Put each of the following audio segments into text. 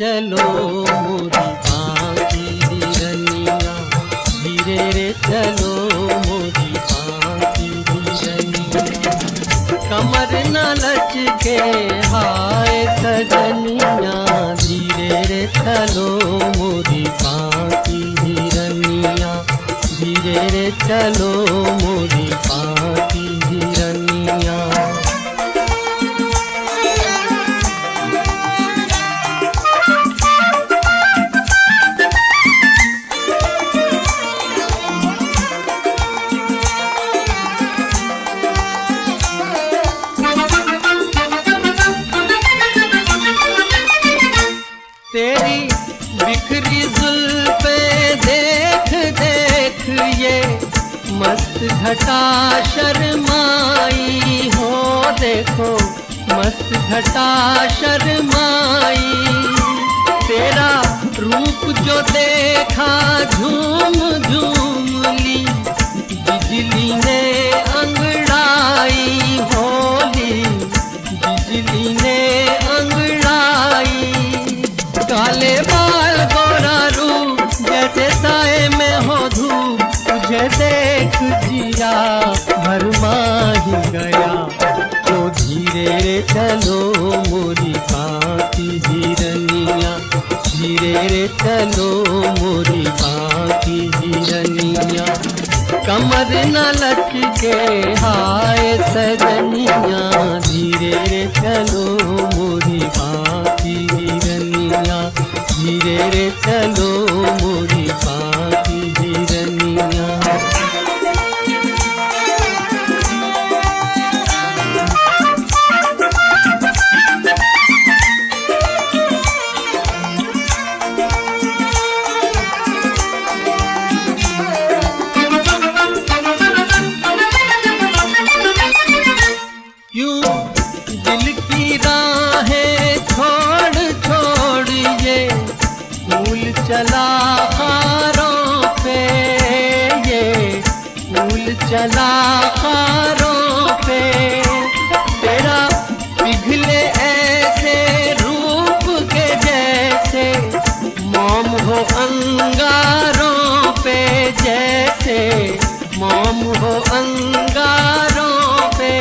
चलो मोरी बाकी रनिया धीरे रे चलो मोरी बाकी रनिया कमर न लचके हाय सजनिया। धीरे रे चलो मोरी बाकी रनिया धीरे रे चलो मोरी मस्त घटा शर्माई हो, देखो मस्त घटा शर्माई। तेरा रूप जो देखा, झूम झूम ली, बिजली ने अंगड़ाई होली बिजली ने देख जिया भरमा ही गया। तो धीरे चलो, मोरी बाती हिरनिया। धीरे चलो, मोरी बाती हिरनिया। कमर न लचके हाय सजनिया। धीरे चलो, मोरी बाती हिरनिया। धीरे चला खारों पे, तेरा पिघले ऐसे रूप के जैसे, मोम हो अंगारों पे जैसे, मोम हो अंगारों पे।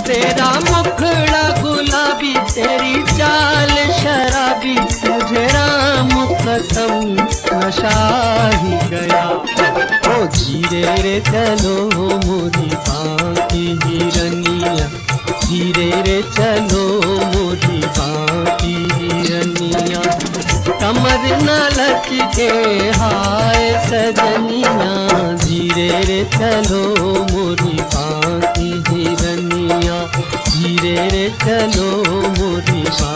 तेरा मुखड़ा गुलाबी, तेरी चाल शराबी मुझे राम कसम, नशा ही गया धीरे रे चलो मोरी बाकी हिरनिया। धीरे रे चलो मोरी बाकी हिरनिया। कमर न लचके हाय सजनिया। धीरे रे चलो मोरी बाकी हिरनिया। धीरे रे चलो मोरी बाकी